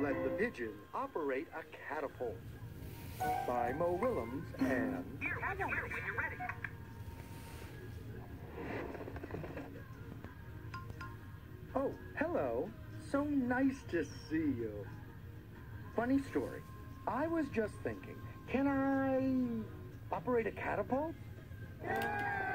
let the pigeon operate a catapult? By Mo Willems and... Here, have your here when you're ready. Oh, hello. So nice to see you. Funny story. I was just thinking, can I operate a catapult? Aw,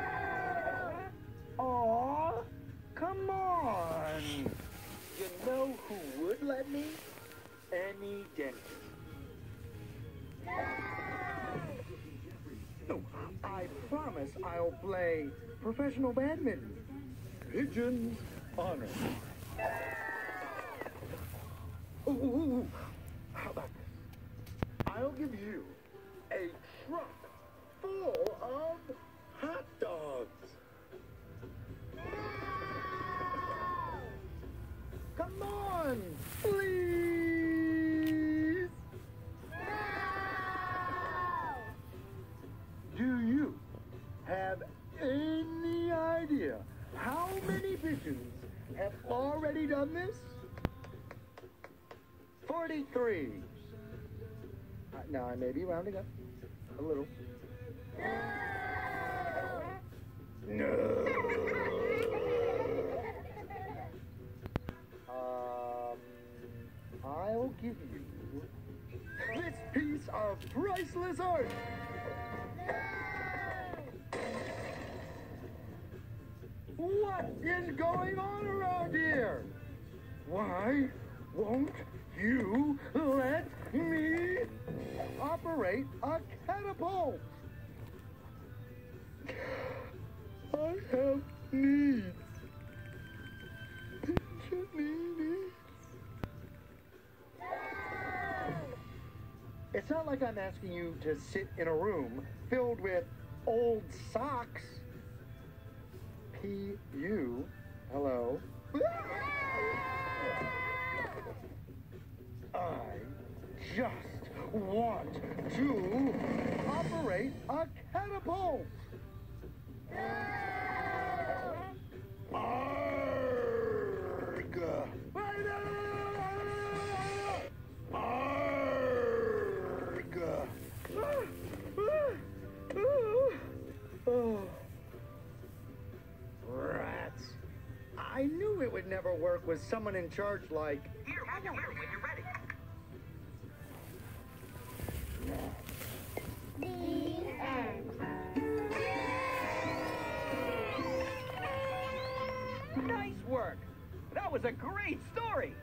No, I promise I'll play professional badminton. Pigeons honor. Ooh. How about this? I'll give you pigeons have already done this? 43. Uh, now, I may be rounding up a little. No. Um, I'll give you this piece of priceless art. What is going on around here? Why won't you let me operate a catapult? I have needs. It's not like I'm asking you to sit in a room filled with old socks. P.U. Hello. I just want to operate a catapult. I knew it would never work with someone in charge like Here, have your here when you're ready. Nice work. That was a great story.